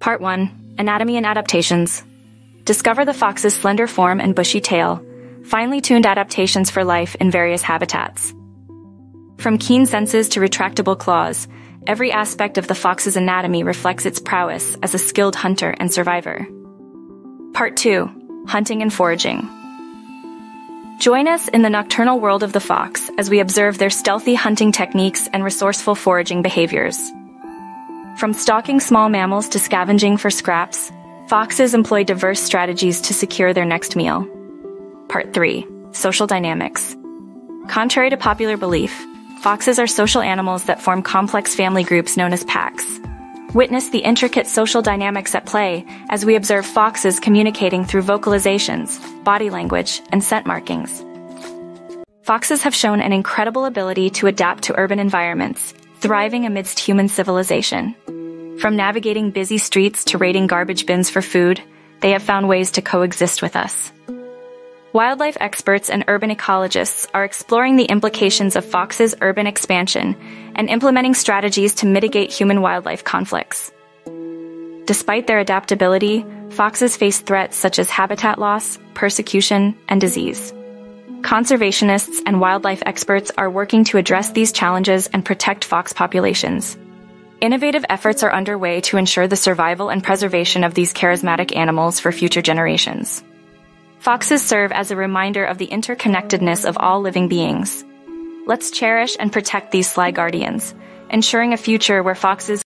Part 1 Anatomy and Adaptations. Discover the fox's slender form and bushy tail, finely tuned adaptations for life in various habitats. From keen senses to retractable claws, every aspect of the fox's anatomy reflects its prowess as a skilled hunter and survivor. Part 2 Hunting and Foraging. Join us in the nocturnal world of the fox as we observe their stealthy hunting techniques and resourceful foraging behaviors. From stalking small mammals to scavenging for scraps, foxes employ diverse strategies to secure their next meal. Part 3 Social Dynamics. Contrary to popular belief, foxes are social animals that form complex family groups known as packs. Witness the intricate social dynamics at play as we observe foxes communicating through vocalizations, body language, and scent markings. Foxes have shown an incredible ability to adapt to urban environments, thriving amidst human civilization. From navigating busy streets to raiding garbage bins for food, they have found ways to coexist with us. Wildlife experts and urban ecologists are exploring the implications of foxes' urban expansion and implementing strategies to mitigate human wildlife conflicts. Despite their adaptability, foxes face threats such as habitat loss, persecution, and disease. Conservationists and wildlife experts are working to address these challenges and protect fox populations. Innovative efforts are underway to ensure the survival and preservation of these charismatic animals for future generations. Foxes serve as a reminder of the interconnectedness of all living beings. Let's cherish and protect these sly guardians, ensuring a future where foxes